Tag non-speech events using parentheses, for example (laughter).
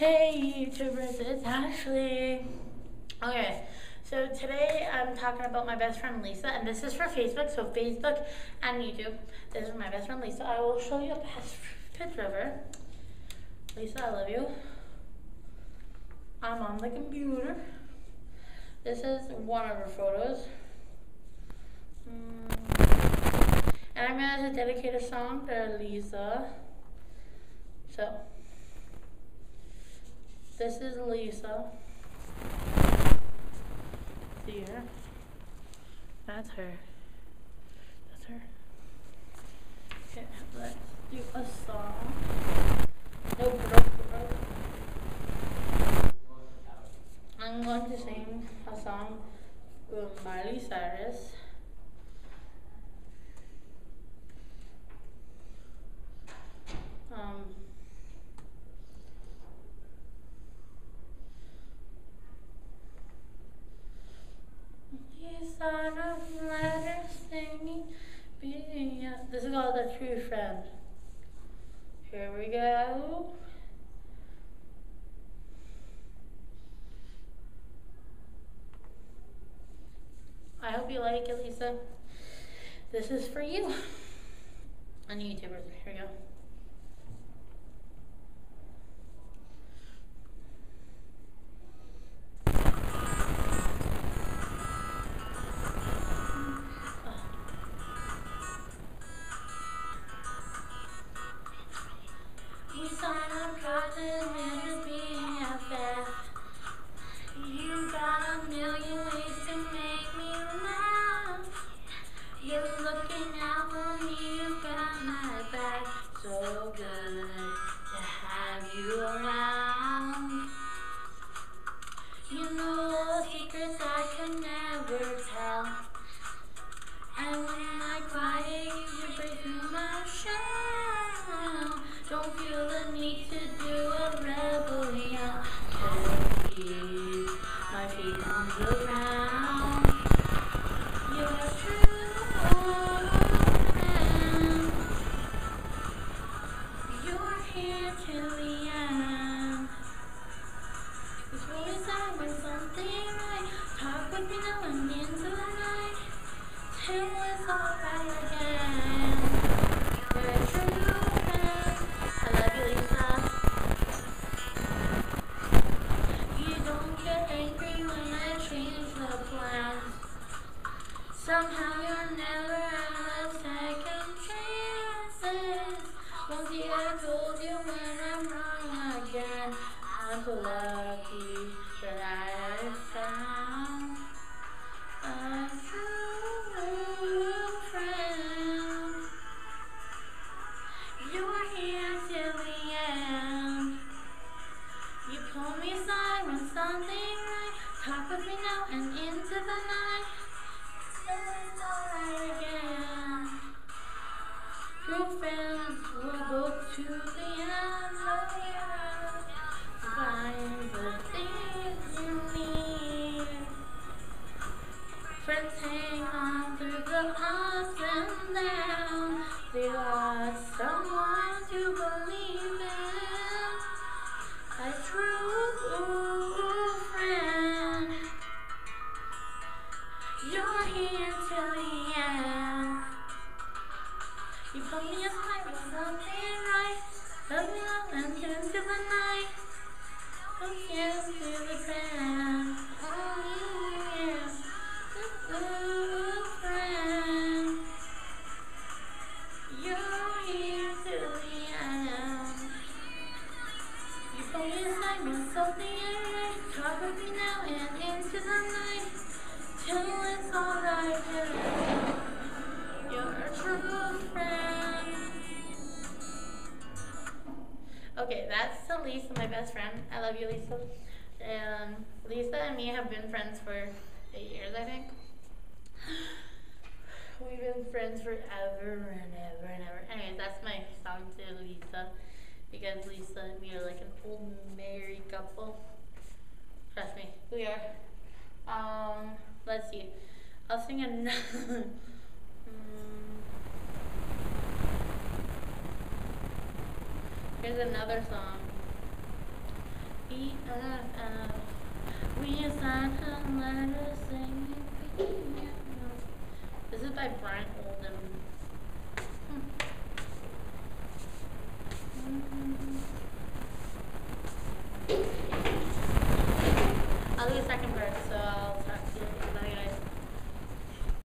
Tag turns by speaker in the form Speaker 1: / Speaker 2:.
Speaker 1: Hey YouTubers, it's Ashley. Okay, so today I'm talking about my best friend Lisa, and this is for Facebook, so Facebook and YouTube. This is my best friend Lisa. I will show you a picture of her. Lisa, I love you. I'm on the computer. This is one of her photos. Mm. And I'm going to dedicate a song to Lisa. So. This is Lisa. See her? That's her. That's her. Okay, let's do a song. Nope, nope. I'm going to sing a song with Miley Cyrus. Um, son of letters singing, being This is a true friend. Here we go. I hope you like it, Lisa. This is for you. On YouTubers. Here we go. Somehow you're never out of second chances. Once I told you when I'm wrong again. I'm so lucky that I found a true friend. You here till the end. You pull me aside with something right. Love me up and into the night. Look into the grand. Lisa, my best friend. I love you, Lisa. And Lisa and me have been friends for eight years, I think. (sighs) We've been friends forever and ever and ever. Anyways, that's my song to Lisa. Because Lisa and me are like an old married couple. Trust me, we are. Um, let's see. I'll sing another. (laughs) Mm. Here's another song. BFF. We signed a letter saying we This is by Brian Oldham.